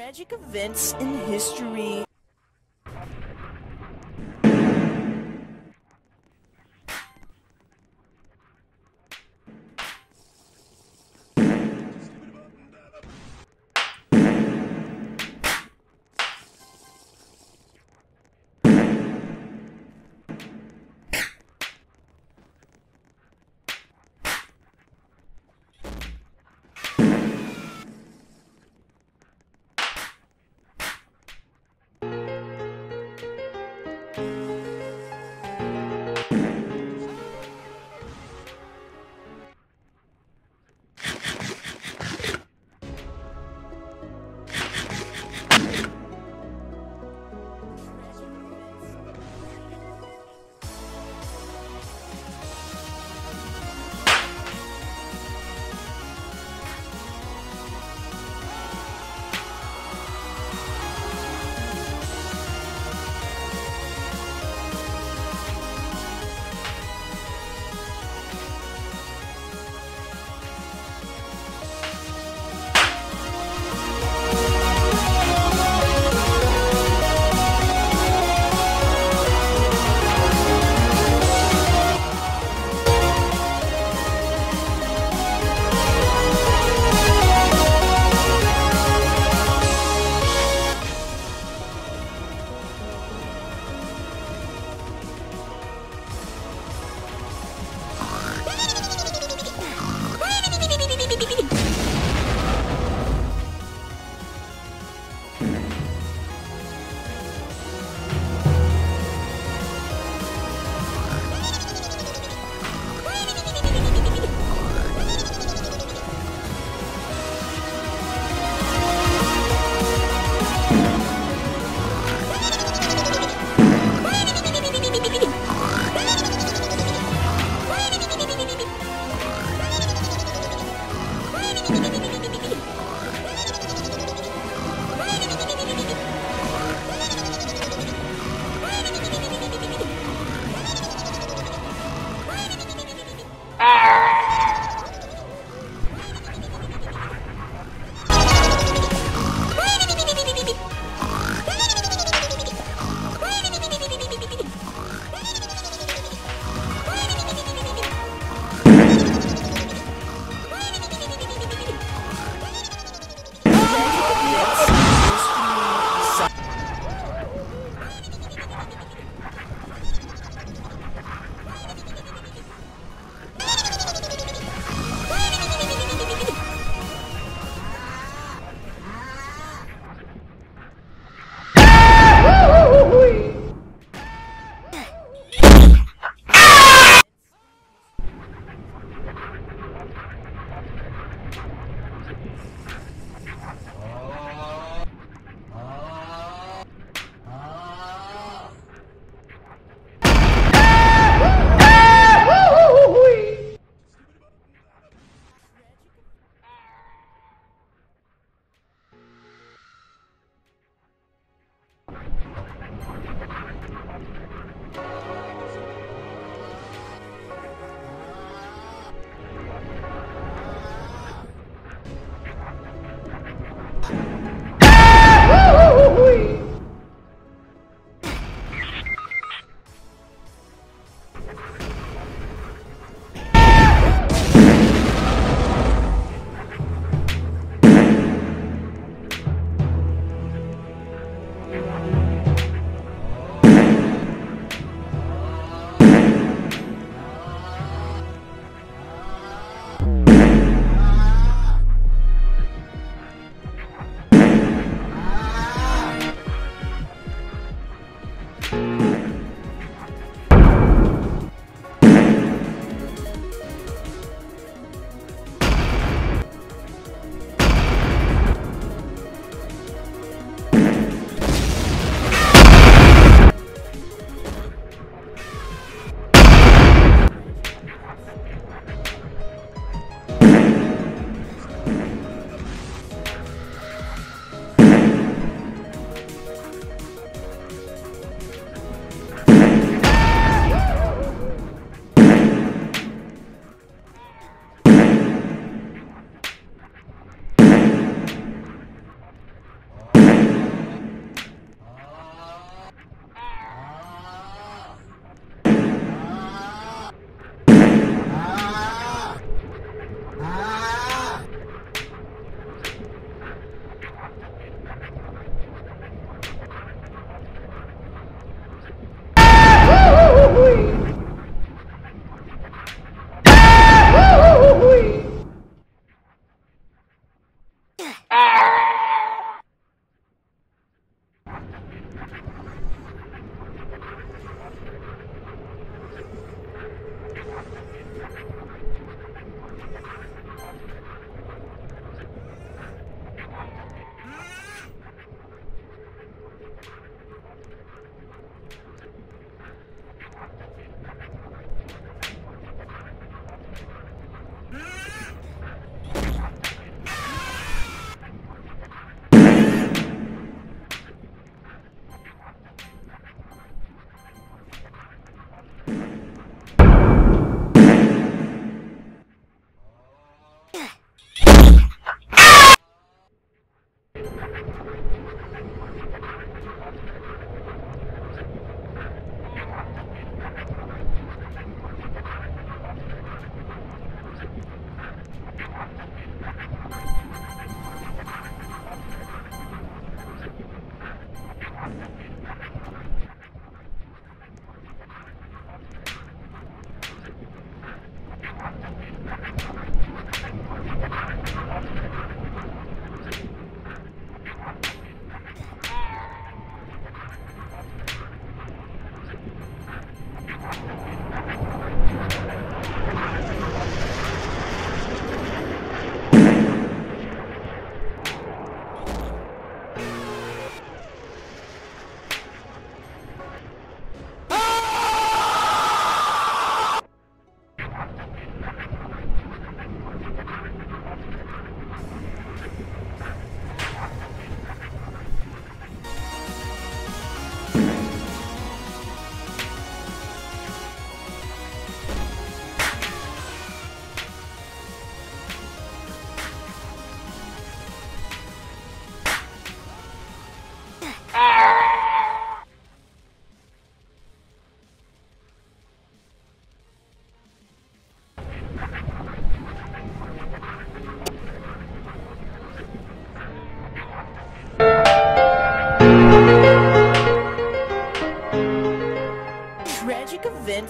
tragic events in history.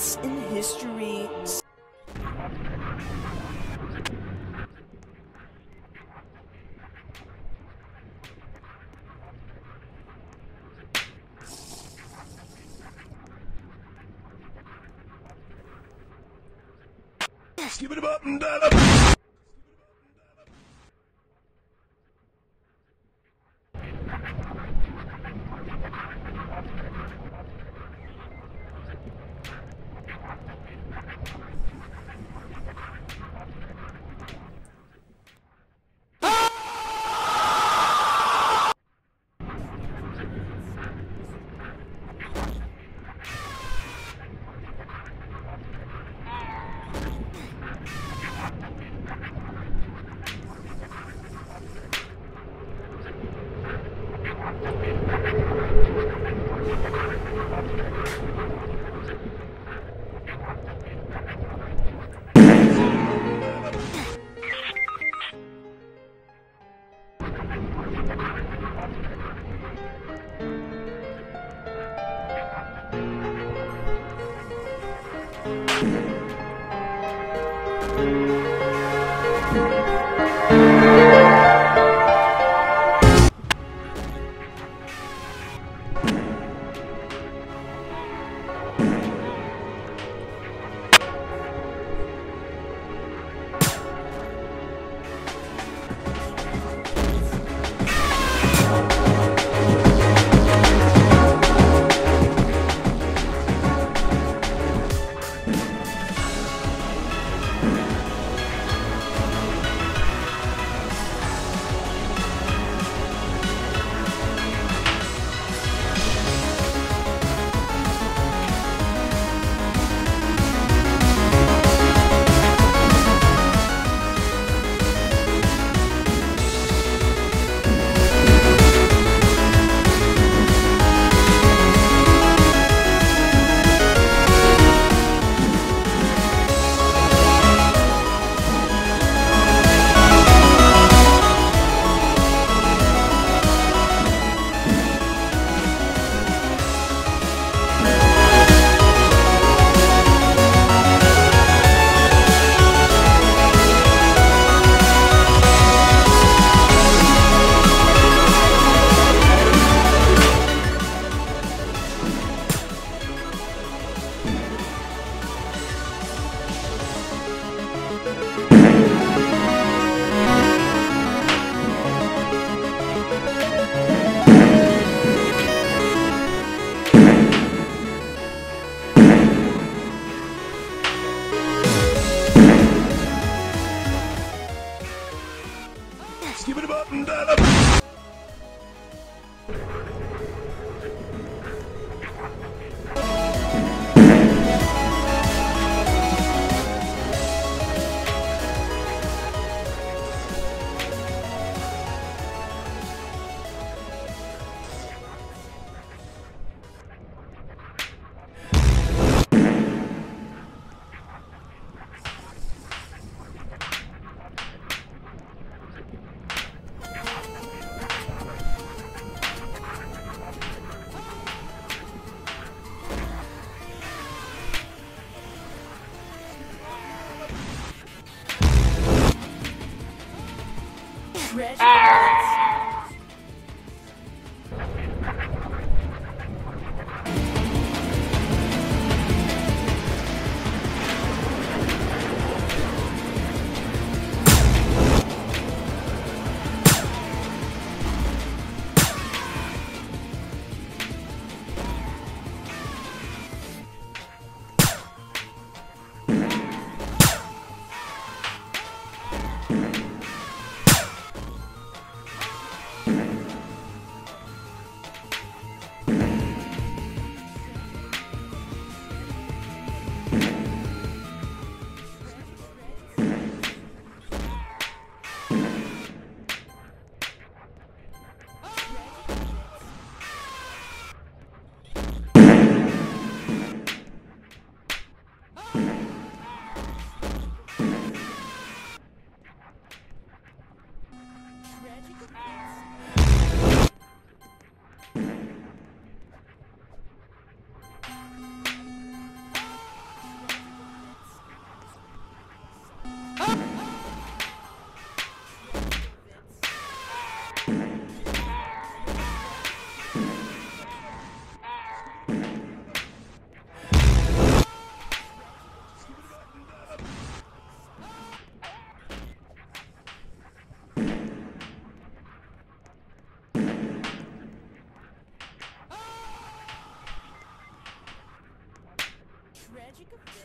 Events in history. Skip it up and down up.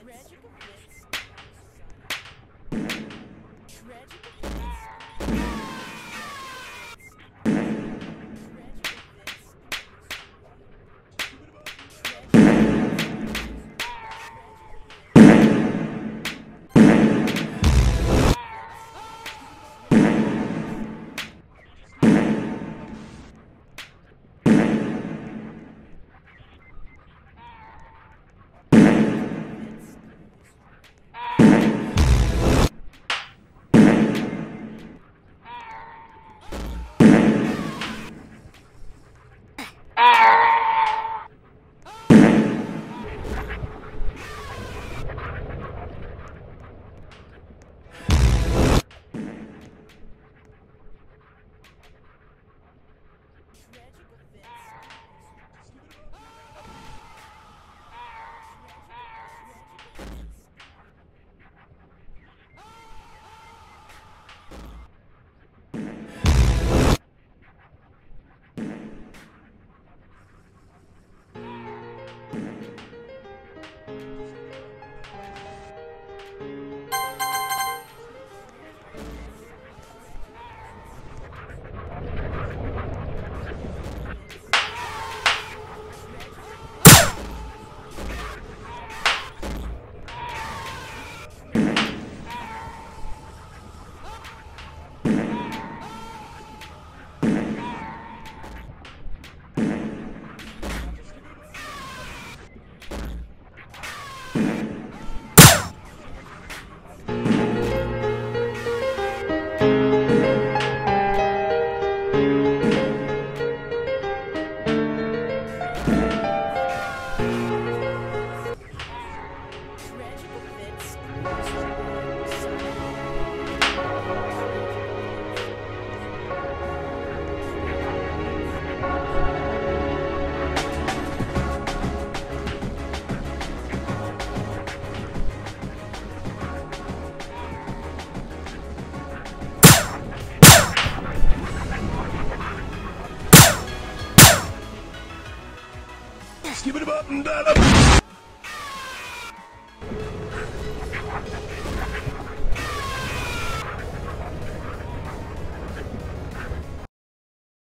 Tragic